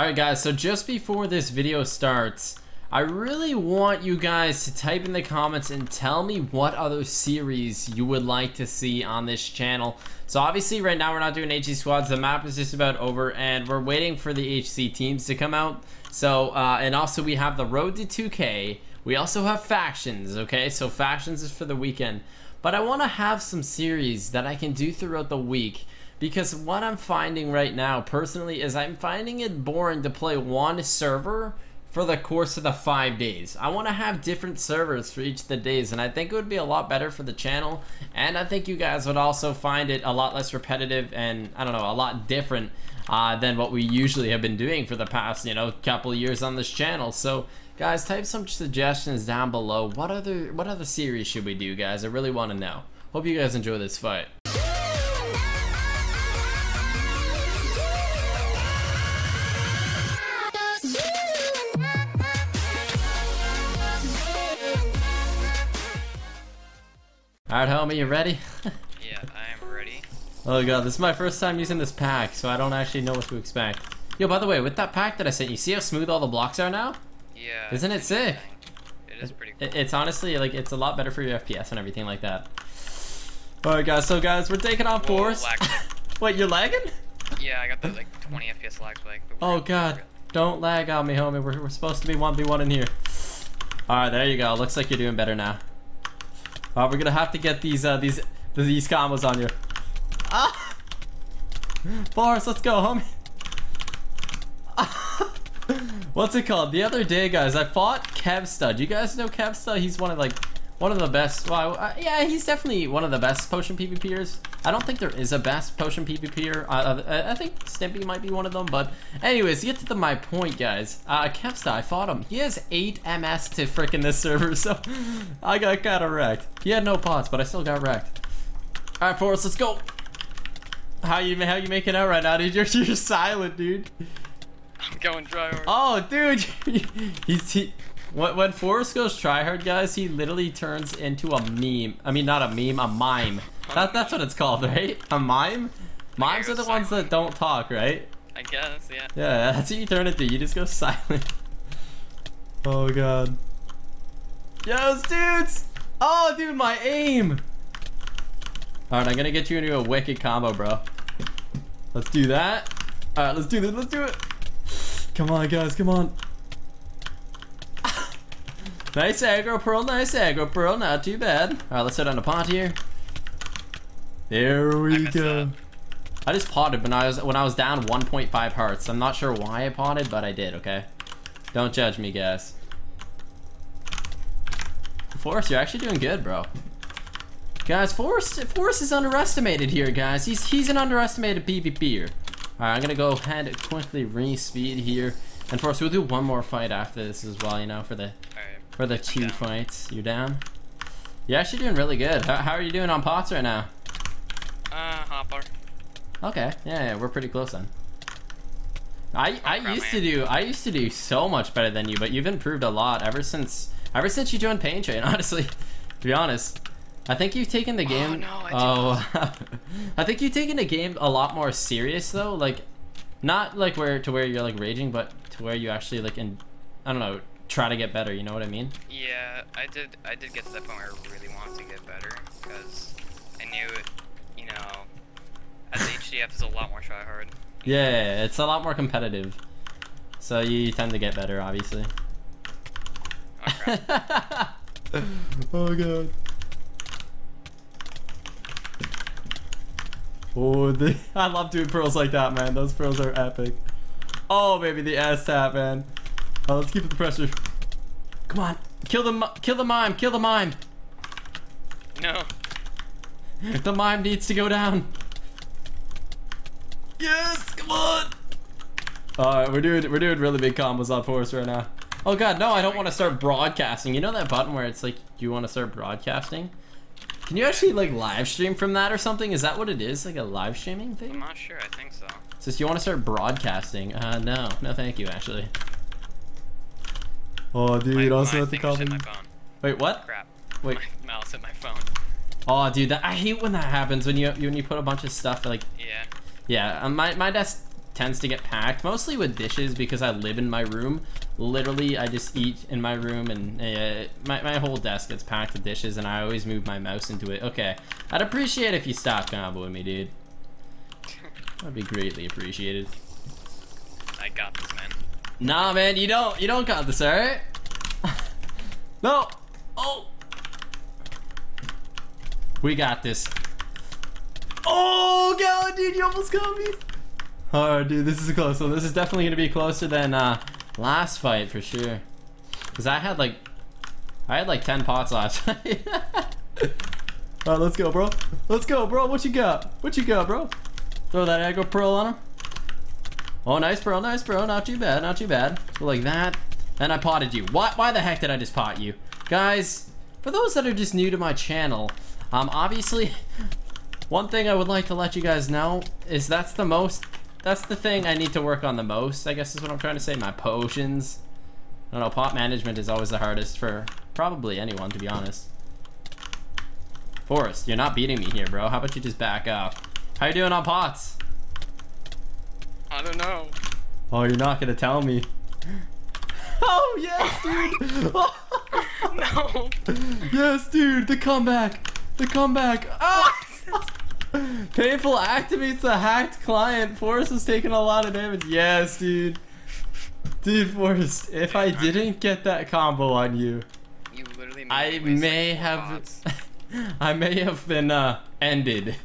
Alright guys, so just before this video starts, I really want you guys to type in the comments and tell me what other series you would like to see on this channel. So obviously right now we're not doing HC squads, the map is just about over and we're waiting for the HC teams to come out. So, uh, and also we have the road to 2K, we also have factions, okay? So factions is for the weekend. But I want to have some series that I can do throughout the week because what I'm finding right now personally is I'm finding it boring to play one server for the course of the five days. I want to have different servers for each of the days and I think it would be a lot better for the channel. And I think you guys would also find it a lot less repetitive and I don't know a lot different uh, than what we usually have been doing for the past you know couple years on this channel. So guys type some suggestions down below. What other what other series should we do guys? I really want to know. Hope you guys enjoy this fight Alright, homie, you ready? yeah, I am ready. Oh god, this is my first time using this pack, so I don't actually know what to expect. Yo, by the way, with that pack that I sent you, see how smooth all the blocks are now? Yeah. Isn't it sick? It is pretty cool. It's honestly, like, it's a lot better for your FPS and everything like that. Alright guys, so guys, we're taking off Whoa, force. Wait, you're lagging? Yeah, I got the like 20 FPS lag spike. Oh god, don't lag on me, homie. We're, we're supposed to be 1v1 in here. Alright, there you go. Looks like you're doing better now. We're gonna have to get these uh, these these combos on you. Ah! Forrest, let's go, homie. What's it called? The other day, guys, I fought Kevsta. Do you guys know Kevsta? He's one of like one of the best. Well, uh, yeah, he's definitely one of the best potion PvPers. I don't think there is a best potion PvPer. Uh, uh, I think Stimpy might be one of them. But anyways, get to the, my point, guys. Uh, Kevsta, I fought him. He has 8 MS to frickin' this server, so I got kind of wrecked. He had no pots, but I still got wrecked. All right, Forrest, let's go. How you how you making out right now, dude? You're, you're silent, dude. I'm going dry. Oh, dude, he's he, when, when Forrest goes tryhard, guys, he literally turns into a meme. I mean, not a meme, a mime. That, that's what it's called, right? A mime? Mimes are the ones that don't talk, right? I guess, yeah. Yeah, that's what you turn into. You just go silent. Oh, God. Yes, dudes! Oh, dude, my aim! Alright, I'm gonna get you into a wicked combo, bro. Let's do that. Alright, let's do this. Let's do it. Come on, guys. Come on. Nice aggro pearl, nice aggro pearl, not too bad. Alright, let's head on a pot here. There we I go. up. I just potted when I was when I was down 1.5 hearts. I'm not sure why I potted, but I did, okay? Don't judge me, guys. Forrest, you're actually doing good, bro. Guys, Forrest, Forrest is underestimated here, guys. He's he's an underestimated PvPer. Alright, I'm gonna go ahead and quickly re-speed here. And Forrest, we'll do one more fight after this as well, you know, for the. For the two down. fights. You're down? You're actually doing really good. How, how are you doing on pots right now? Uh, hopper. Okay, yeah, yeah, we're pretty close then. I I crap, used to do I used to do so much better than you, but you've improved a lot ever since ever since you joined Pain Train. Honestly, to be honest, I think you've taken the game. no, I oh, I think you've taken the game a lot more serious though. Like, not like where to where you're like raging, but to where you actually like in I don't know try to get better. You know what I mean? Yeah, I did. I did get to that point where I really wanted to get better because I knew, you know, as HCF is a lot more try hard. Yeah, it's a lot more competitive. So you tend to get better, obviously. Oh, crap. oh god. Oh, the, I love doing pearls like that, man. Those pearls are epic. Oh, baby, the S tap, man. Oh, let's keep up the pressure. Come on, kill the kill the mime, kill the mime. no. The mime needs to go down. Yes, come on. All right, we're doing we're doing really big combos on force right now. Oh god, no, I don't want to start broadcasting. You know that button where it's like, do you want to start broadcasting? Can you actually like live stream from that or something? Is that what it is? Like a live streaming thing? I'm not sure. I think so. It says you want to start broadcasting. Uh, no, no, thank you. Actually. Oh, dude, my, also my have to thing just hit comment. my phone. Wait, what? Crap. Wait. My mouse hit my phone. Oh, dude, that I hate when that happens when you when you put a bunch of stuff like Yeah. Yeah, um, my, my desk tends to get packed, mostly with dishes because I live in my room. Literally, I just eat in my room and uh, my, my whole desk gets packed with dishes and I always move my mouse into it. Okay, I'd appreciate if you stop comboing me, dude. That'd be greatly appreciated. I got this, man. Nah, man, you don't, you don't got this, alright? no! Oh! We got this. Oh, God, dude, you almost got me. Oh, dude, this is a close one. This is definitely going to be closer than uh, last fight, for sure. Because I had, like, I had, like, 10 pots last fight. Alright, let's go, bro. Let's go, bro. What you got? What you got, bro? Throw that aggro pearl on him. Oh, nice, bro. Nice, bro. Not too bad. Not too bad. Go like that. And I potted you. Why, why the heck did I just pot you? Guys, for those that are just new to my channel, um, obviously, one thing I would like to let you guys know is that's the most, that's the thing I need to work on the most, I guess is what I'm trying to say, my potions. I don't know, pot management is always the hardest for probably anyone, to be honest. Forrest, you're not beating me here, bro. How about you just back up? How you doing on pots? I don't know. Oh, you're not gonna tell me. Oh, yes, dude! no. yes, dude, the comeback! The comeback! Ah! Painful activates the hacked client. Forrest is taking a lot of damage. Yes, dude. Dude, Forrest, if I didn't get that combo on you, You literally I may have... I may have been, uh, ended.